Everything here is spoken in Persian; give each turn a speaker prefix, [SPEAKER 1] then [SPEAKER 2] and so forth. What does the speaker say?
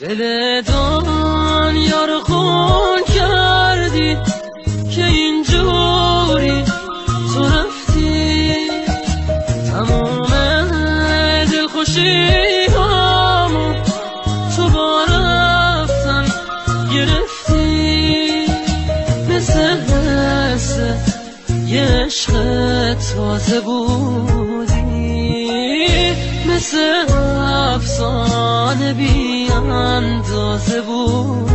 [SPEAKER 1] دل دنیا رو خون کردی که اینجوری تو رفتی. تمام دل خوشی همو تو با رفتن گرفتی. مثل مثل یه عشق تازه بودی. مثل افسانه بی اندازه بود.